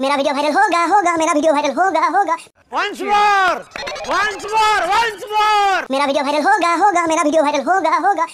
मेरा video viral होगा होगा मेरा वीडियो वायरल होगा होगा। Once more once more once more मेरा वीडियो वायरल होगा होगा मेरा वीडियो वायरल होगा होगा।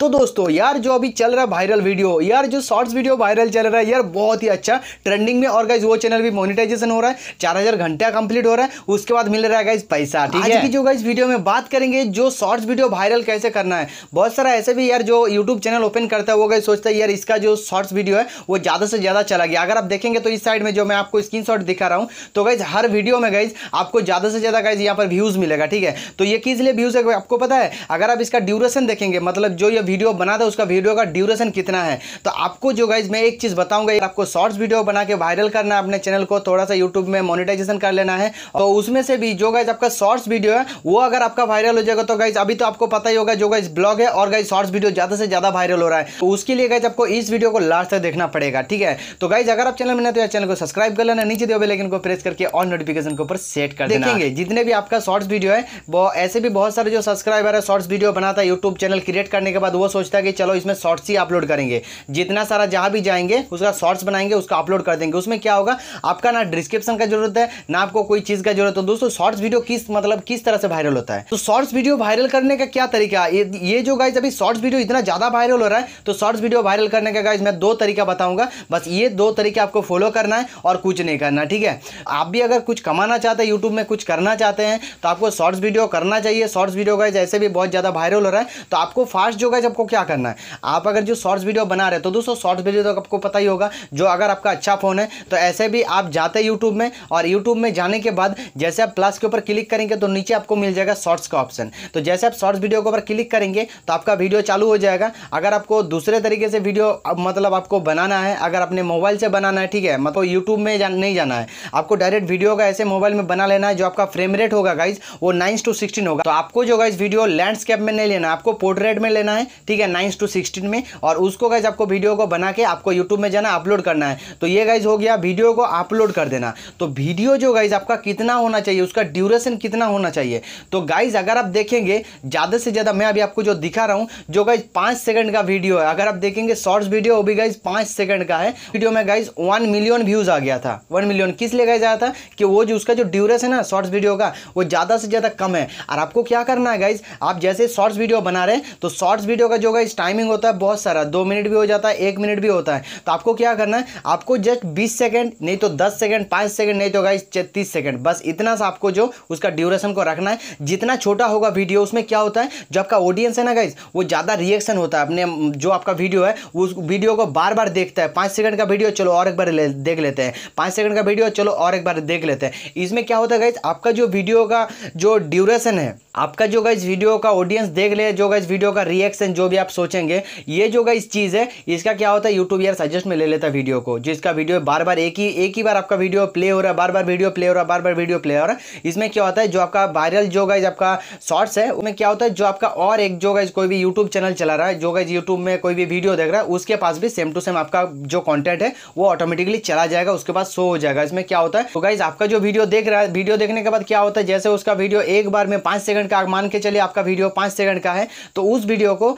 तो दोस्तों यार जो अभी चल रहा है वायरल वीडियो यार जो शॉर्ट्स वीडियो वायरल चल रहा है यार बहुत ही अच्छा ट्रेंडिंग में और गाइज़ वो चैनल भी मोनिटाइजेशन हो रहा है चार हज़ार घंटा कंप्लीट हो रहा है उसके बाद मिल रहा है गाइज़ पैसा ठीक है? की जो गाइज़ वीडियो में बात करेंगे जो शॉर्ट्स वीडियो वायरल कैसे करना है बहुत सारा ऐसे भी यार जो यूट्यूब चैनल ओपन करता है वो गाइज़ सोचता है यार इसका जो शॉर्ट्स वीडियो है वो ज़्यादा से ज़्यादा चला गया। अगर आप देखेंगे तो इस साइड में जो मैं आपको स्क्रीन दिखा रहा हूँ तो गाइज़ हर वीडियो में गाइज़ आपको ज़्यादा से ज़्यादा गाइज़ यहाँ पर व्यूज़ मिलेगा ठीक है? तो ये किस लिए व्यूज़ है आपको पता है? अगर आप इसका ड्यूरेशन देखेंगे मतलब जो ये वीडियो बना था उसका वीडियो का ड्यूरेशन कितना है? तो आपको जो गाइज़ मैं एक चीज़ बताऊँगा आपको शॉर्ट्स वीडियो बना के वायरल करना है अपने चैनल को थोड़ा सा यूट्यूब में मोनिटाइजेशन कर लेना है। तो उसमें से भी जो गाइज़ आपका शॉर्ट्स वीडियो है, वो अगर आपका वायरल हो जाएगा तो गाइज़ अभी तो आपको पता ही होगा, जो गाइज़ ब्लॉग है, और गाइज़ शॉर्ट्स वीडियो ज़्यादा से ज़्यादा वायरल हो रहा है। तो उसके लिए गाइज़ आपको इस वीडियो को लास्ट तक देखना पड़ेगा, ठीक है? तो गाइज़ अगर आप चैनल में तो चैनल को सब्सक्राइब कर लेना, नीचे दियो लेकिन प्रेस करके ऑन नोटिफिकेशन के ऊपर सेट कर देखेंगे, जितने भी आपका शॉर्ट्स वीडियो है, वो ऐसे भी बहुत सारे जो सब्सक्राइबर है शॉर्ट्स वीडियो बनाता है यूट्यूब चैनल क्रिएट करने के बाद वो सोचता है कि चलो इसमें शॉर्ट्स ही अपलोड करेंगे। जितना सारा जहाँ भी जाएँगे, उसका शॉर्ट्स बनाएँगे, उसका अपलोड कर देंगे। उसमें क्या होगा? आपका ना डिस्क्रिप्शन का ज़रूरत है, ना आपको कोई चीज़ का ज़रूरत हो। दोस्तों शॉर्ट्स वीडियो किस मतलब किस तरह से वायरल होता है? तो शॉर्ट्स वीडियो वायरल करने का क्या तरीका? ये जो गाइज़ अभी शॉर्ट्स वीडियो इतना ज़्यादा वायरल हो रहा है तो शॉर्ट्स वीडियो वायरल करने का गाइज़ मैं दो तरीका बताऊँगा। बस ये दो तरीके आपको फॉलो करना है और कुछ नहीं करना, ठीक है? आप भी अगर कुछ कमाना चाहते हैं यूट्यूब में कुछ करना चाहते हैं तो आपको शॉर्ट्स वीडियो करना चाहिए। शॉर्ट्स वीडियो गाइज़ ऐसे भी बहुत ज़्यादा वायरल हो रहा है तो आपको फास्ट जो गाइज़ आपको क्या करना है? आप अगर जो शॉर्ट्स वीडियो बना रहे तो दोस्तों शॉर्ट्स वीडियो तो आपको पता ही होगा जो अगर आपका अच्छा फ़ोन है तो ऐसे भी आप जाते यूट्यूब में और यूट्यूब में जाने के बाद जैसे आप प्लस के ऊपर क्लिक करेंगे तो नीचे आपको मिल जाएगा शॉर्ट्स का ऑप्शन तो जैसे आप शॉर्ट्स वीडियो के ऊपर क्लिक करेंगे तो आपका वीडियो चालू हो जाएगा. अगर आपको दूसरे तरीके से वीडियो मतलब आपको बनाना है अगर अपने मोबाइल से बनाना है ठीक है मतलब यूट्यूब में जा, नहीं जाना है आपको डायरेक्ट वीडियो का ऐसे मोबाइल में बना लेना है जो आपका फ्रेम रेट होगा गाइज़ वो नाइन टू सिक्सटीन होगा. तो आपको जो गाइज़ वीडियो लैंडस्केप में नहीं लेना आपको पोर्ट्रेट में लेना है ठीक है नाइन टू सिक्सटीन में। और उसको गाइज़ आपको वीडियो को बना के आपको यूट्यूब में जाना अपलोड करना है। तो ये गाइज़ हो गया वीडियो को अपलोड कर देना। तो वीडियो जो गाइज़ आपका कितना होना चाहिए, उसका ड्यूरेशन कितना होना चाहिए? तो गाइज़ अगर आप देखेंगे, ज़्यादा से ज़्यादा मैं अभी आपको जो दिखा रहा हूँ, जो गाइज़ पाँच सेकंड का वीडियो है, अगर आप देखेंगे शॉर्ट्स वीडियो वो भी गाइज़ पाँच सेकंड का है। वीडियो में गाइज़ वन मिलियन व्यूज़ आ गया था। वन मिलियन किस लिए गाइज़ आया था? कि वो जो उसका जो ड्यूरेशन है शॉर्ट्स वीडियो का, वो ज़्यादा से ज़्यादा कम है। और आपको क्या करना है गाइज़ आप जैसे शॉर्ट्स वीडियो बना रहे हैं तो शॉर्ट्स वीडियो का जो गाइज़ टाइमिंग होता है बहुत सारा, दो मिनट भी हो जाता है, एक मिनट भी होता है। तो आपको क्या करना है, आपको जस्ट 20 सेकंड नहीं तो 10 सेकंड 5 सेकंड नहीं तो गाइस 30 सेकंड बस इतना सा आपको जो उसका ड्यूरेशन को रखना है। जितना छोटा होगा वीडियो उसमें क्या होता है, जो आपका ऑडियंस है ना गाइस वो ज़्यादा रिएक्शन होता है। अपने, जो आपका वीडियो है उस वीडियो को बार बार देखता है। पाँच सेकंड का वीडियो चलो और एक बार देख लेते हैं। पाँच सेकंड का वीडियो चलो और एक बार देख लेते हैं। इसमें क्या होता है गाइज़ आपका जो वीडियो का जो ड्यूरेशन है, आपका जो गाइज़ वीडियो का ऑडियंस देख ले, जो गाइज़ वीडियो का रिएक्शन जो भी आप सोचेंगे, ये जो गाइज़ चीज़ है, इसका क्या होता है यूट्यूब यार सजेस्ट में ले लेता वीडियो को, जिसका वीडियो बार बार एक ही एक ही बार आपका वीडियो प्ले हो रहा है बार बार वीडियो प्ले हो रहा है बार बार वीडियो प्ले हो रहा है। इसमें क्या होता है, जो आपका वायरल जो गाइज़ आपका शॉर्ट्स है, उसमें क्या होता है, जो आपका और एक जो गाइज़ कोई भी यूट्यूब चैनल चला रहा है, जो गाइज़ यूट्यूब में कोई भी वीडियो देख रहा है, उसके पास भी सेम टू सेम आपका जो कॉन्टेंट है, वो ऑटोमेटिकली चला जाएगा, उसके बाद शो हो जाएगा। इसमें क्या होता है तो गाइज़ आपका जो वीडियो देख रहा है वीडियो देखने के बाद क्या होता है, जैसे उसका वीडियो एक बार में पाँच सेकंड का मान के चलिए, आपका वीडियो पाँच सेकंड का है तो उस वीडियो को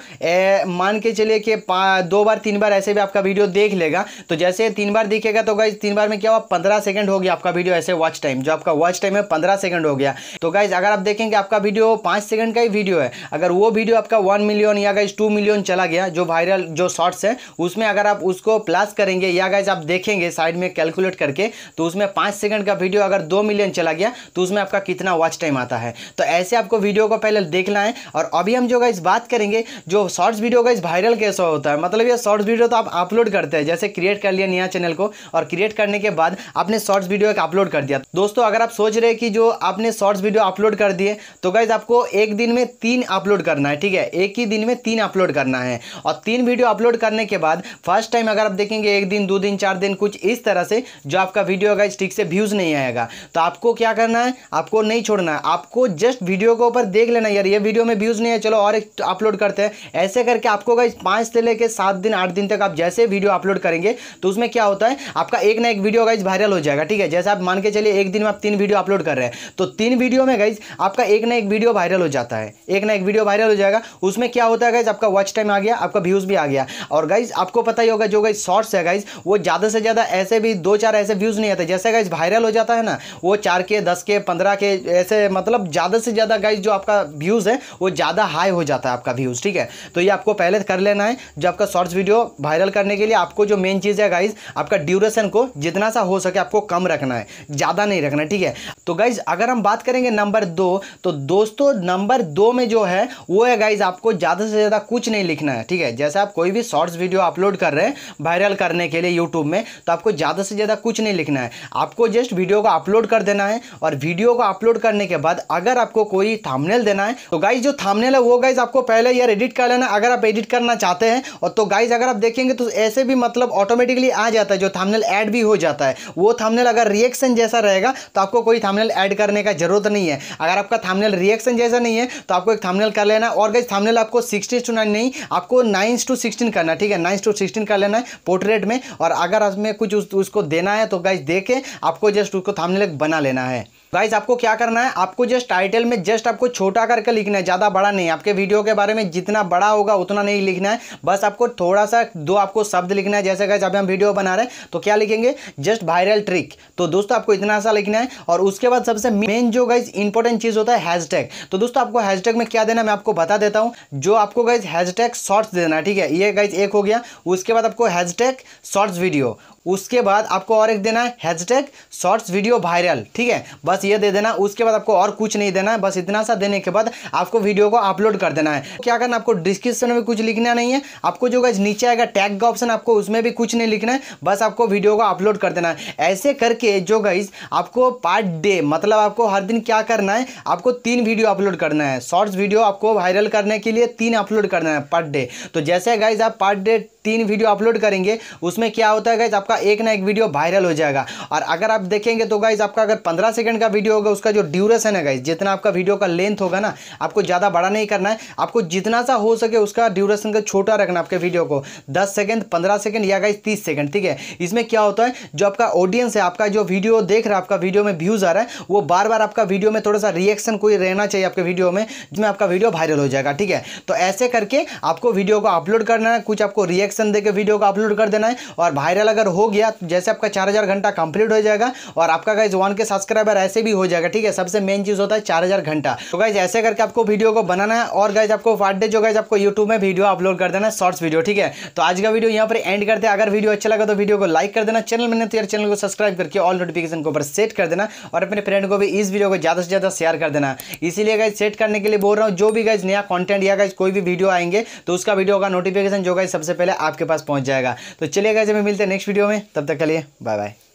मान के चलिए कि दो बार, तीन बार ऐसे भी आपका वीडियो देख लेगा। तो जैसे तीन बार दिखेगा तो गाइज़ तीन बार में क्या हुआ? पंद्रह सेकंड हो गया आपका वीडियो ऐसे वॉच टाइम जो आपका वॉच टाइम है पंद्रह सेकंड हो गया। तो गाइज़ अगर आप देखेंगे आपका वीडियो पाँच सेकंड का ही वीडियो है, अगर वो वीडियो आपका वन मिलियन या गाइज़ टू मिलियन चला गया, जो वायरल जो शॉर्ट्स है, उसमें अगर आप उसको प्लस करेंगे या गाइज़ आप देखेंगे साइड में कैलकुलेट करके तो उसमें पाँच सेकंड का वीडियो अगर दो मिलियन चला गया तो उसमें आपका कितना वॉच टाइम आता है। तो ऐसे आपको वीडियो को पहले देखना है, और अभी हम जो गाइज़ बात करेंगे जो शॉर्ट्स वीडियो गाइज़ वायरल कैसा होता है मतलब ये शॉर्ट्स वीडियो तो आप अपलोड करते हैं, जैसे क्रिएट कर लिया नया चैनल को, और क्रिएट करने के बाद आपने शॉर्ट्स वीडियो एक अपलोड कर दिया। दोस्तों, अगर आप सोच रहे कि जो आपने शॉर्ट्स वीडियो अपलोड कर दिए तो गाइज़ आपको एक दिन में तीन अपलोड करना है, ठीक है? एक ही दिन में तीन अपलोड करना है। और तीन वीडियो अपलोड करने के बाद फ़र्स्ट टाइम अगर आप देखेंगे एक दिन, दो दिन, चार दिन, कुछ इस तरह से, जो आपका वीडियो गाइज़ ठीक से व्यूज़ नहीं आएगा तो आपको क्या करना है? आपको नहीं छोड़ना है। आपको जस्ट वीडियो के ऊपर देख लेना यार, ये वीडियो में व्यूज़ नहीं है, चलो और एक अपलोड करते हैं। ऐसे करके आपको गाइज़ पाँच से लेकर सात दिन, आठ दिन तक आप जैसे वीडियो अपलोड करेंगे तो उसमें क्या होता है, आपका एक ना एक वीडियो गाइज़ वायरल हो जाएगा, ठीक है? जैसे आप मान के चलिए एक दिन में आप तीन वीडियो अपलोड कर रहे हैं तो तीन वीडियो में गाइज़ आपका एक ना एक वीडियो वायरल हो जाता है। एक ना एक वीडियो वायरल हो जाएगा, उसमें क्या होता है गाइज़ आपका वॉच टाइम आ गया, आपका व्यूज़ भी आ गया। और गाइज़ आपको पता ही होगा, जो गाइज़ शॉर्ट्स है गाइज़ वो ज़्यादा से ज़्यादा ऐसे भी दो चार ऐसे व्यूज़ नहीं आते। जैसे गाइज़ वायरल हो जाता है ना, वो चार के, दस के, पंद्रह के, ऐसे मतलब ज़्यादा से ज़्यादा गाइज़ जो आपका व्यूज़ है, वो ज़्यादा हाई हो जाता है आपका व्यूज़ ठीक है? तो ये आपको पहले कर लेना है जो आपका शॉर्ट्स वीडियो वायरल करने के लिए आपको जो मेन चीज़ है गाइज़ आपका ड्यूरेशन को जितना सा हो सके आपको कम रखना है, ज़्यादा नहीं रखना ठीक है? तो गाइज़ अगर हम बात करेंगे नंबर दो तो दोस्तों नंबर दो में जो है, वो है गाइज़ आपको ज़्यादा से ज़्यादा कुछ नहीं लिखना है, ठीक है? जैसे आप कोई भी शॉर्ट्स वीडियो अपलोड कर रहे हैं वायरल करने के लिए यूट्यूब में तो आपको ज़्यादा से ज़्यादा कुछ नहीं लिखना है। आपको जस्ट वीडियो को अपलोड कर देना है और वीडियो को अपलोड करने के बाद अगर आपको कोई थामनेल देना है तो गाइज़ जो थामनेल है, वो गाइज़ आपको पहले यार एडिट कर लेना अगर आप एडिट करना चाहते हैं और तो गाइज़ अगर आप देखेंगे तो ऐसे भी मतलब ऑटोमेटिकली आ जाता है जो थामनेल ऐड भी हो जाता है। वो थामनेल अगर रिएक्शन जैसा रहेगा तो आपको कोई थामनेल ऐड करने का ज़रूरत नहीं है। अगर आपका थामनेल रिएक्शन जैसा नहीं है तो आपको एक थामनेल कर लेना। और गाइज़ थामनेल आपको सिक्सटी टू नाइन नहीं आपको नाइन टू सिक्सटीन करना ठीक है? नाइन टू सिक्सटीन कर लेना है पोर्ट्रेट में। और अगर उसमें कुछ उस, उसको देना है तो गाइज़ देके आपको जस्ट उसको थामनेल बना लेना है। गाइज़ आपको क्या करना है? आपको जस्ट टाइटल में जस्ट आपको छोटा करके लिखना है, ज़्यादा बड़ा नहीं। आपके वीडियो के बारे में जितना बड़ा होगा, उतना नहीं लिखना है। बस आपको थोड़ा सा दो आपको शब्द लिखना है। जैसे गाइज़ अभी हम वीडियो बना रहे हैं तो क्या लिखेंगे? जस्ट वायरल ट्रिक तो दोस्तों, आपको इतना सा लिखना है। और उसके बाद सबसे मेन जो गाइज़ इंपॉर्टेंट चीज़ होता है हैशटैग तो दोस्तों, आपको हैशटैग में क्या देना मैं आपको बता देता हूँ। जो आपको गाइज़ हैशटैग शॉर्ट्स देना ठीक है? ये गाइज़ एक हो गया। उसके बाद आपको हैशटैग शॉर्ट्स वीडियो उसके बाद आपको और एक देना है हैशटैग शॉर्ट्स वीडियो वायरल ठीक है? बस ये दे देना, उसके बाद आपको और कुछ नहीं देना है, बस इतना सा देने के बाद आपको वीडियो को अपलोड कर देना है। क्या करना आपको डिस्क्रिप्शन में कुछ लिखना नहीं है। आपको जो गाइज़ नीचे आएगा टैग का ऑप्शन आपको उसमें भी कुछ नहीं लिखना है, बस आपको वीडियो को अपलोड कर देना है। ऐसे करके जो गाइज़ आपको पार्ट डे मतलब आपको हर दिन क्या करना है? आपको तीन वीडियो अपलोड करना है। शॉर्ट्स वीडियो आपको वायरल करने के लिए तीन अपलोड करना है पर डे तो जैसे गाइज़ आप पर डे तीन वीडियो अपलोड करेंगे, उसमें क्या होता है गाइज़ आपका एक ना एक वीडियो वायरल हो जाएगा। और अगर आप देखेंगे तो गाइज़ आपका अगर पंद्रह सेकंड का वीडियो होगा, उसका जो ड्यूरेशन है गाइज़ जितना आपका वीडियो का लेंथ होगा ना, आपको ज़्यादा बड़ा नहीं करना है। आपको जितना सा हो सके उसका ड्यूरेशन का छोटा रखना आपके वीडियो को। दस सेकेंड पंद्रह सेकेंड या गाइज़ तीस सेकेंड ठीक है? इसमें क्या होता है, जो आपका ऑडियंस है, आपका जो वीडियो देख रहा है, आपका वीडियो में व्यूज़ आ रहा है, वो बार बार आपका वीडियो में थोड़ा सा रिएक्शन कोई रहना चाहिए आपके वीडियो में, जिसमें आपका वीडियो वायरल हो जाएगा, ठीक है? तो ऐसे करके आपको वीडियो को अपलोड करना है, कुछ आपको रिएक्शन देकर वीडियो को अपलोड कर देना है। और वायरल अगर हो गया तो जैसे आपका चार हज़ार घंटा कंप्लीट हो जाएगा और आपका गाइज़ वन के सब्सक्राइबर ऐसे भी हो जाएगा, ठीक है? सबसे मेन चीज़ होता है चार हज़ार घंटा। तो गाइज़ ऐसे करके आपको वीडियो को बनाना है और गाइज़ आपको फाट जो गाइज़ आपको यूट्यूब में वीडियो अपलोड कर देना है शॉर्ट्स वीडियो ठीक है? तो आज का वीडियो यहाँ पर एंड करते हैं। अगर वीडियो अच्छा लगा तो वीडियो को लाइक कर देना चैनल मैंने तो यार चैनल को सब्सक्राइब करके ऑल नोटिफिकेशन को ऊपर सेट कर देना और अपने फ्रेंड को भी इस वीडियो को ज़्यादा से ज़्यादा शेयर कर देना। इसीलिए गाइज़ सेट करने के लिए बोल रहा हूँ, जो भी गाइज़ नया कंटेंट या गाइज़ कोई भी वीडियो आएँगे तो उसका वीडियो का नोटिफिकेशन जो गाइज़ सबसे पहले आपके पास पहुँच जाएगा। तो चलिए गाइज़ हमें मिलते हैं नेक्स्ट वीडियो में। तब तक के लिए बाय बाय